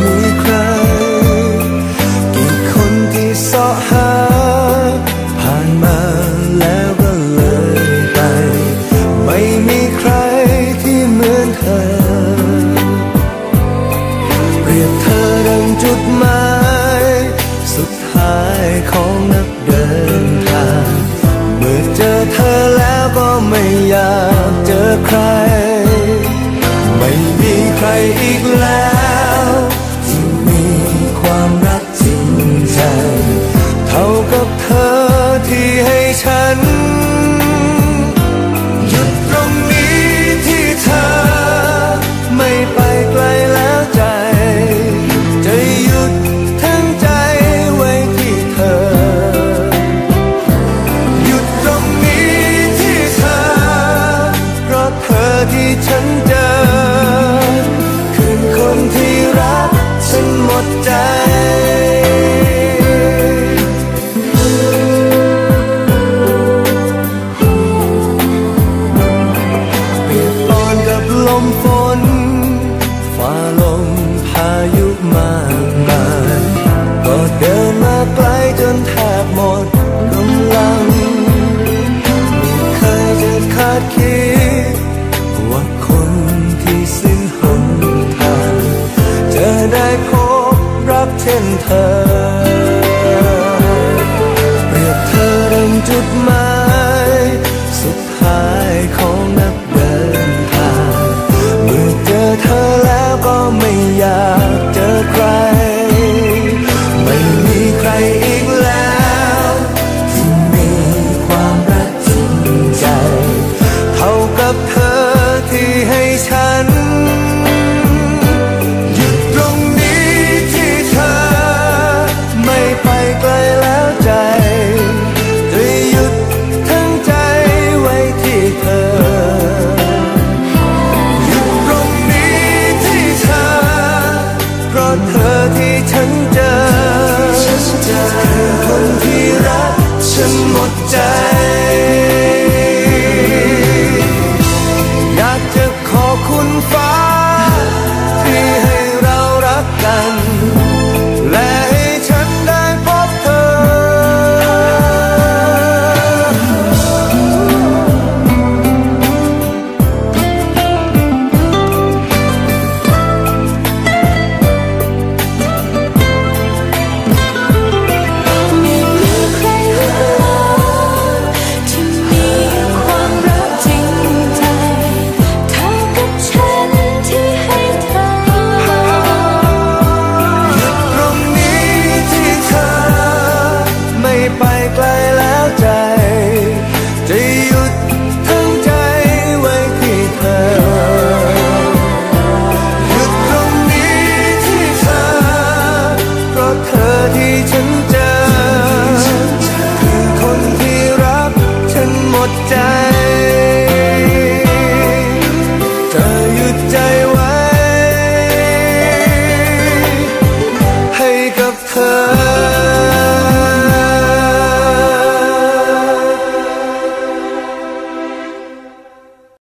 มีใคร กี่คนที่สาะหา ผ่านมาแล้วก็เลยไป ไม่มีใครที่เหมือนเธอ เปรียบเธอดังจุดหมาย สุดท้ายของนักเดินทาง เมื่อเจอเธอแล้วก็ไม่อยากเจอใคร ไม่มีใครอีกแล้ว ฉัน มฝนฝ่าลมพายุมากมายก็เดินมาไกลจนแทบหมดกำลังไม่เคยจะคาดคิด ว่าคนที่สิ้นหนทางจะได้พบรักเช่นเธอเปรียบเธอดังจุดหมาย ที่ฉันเจอคอคนที่รักฉันหมดใจ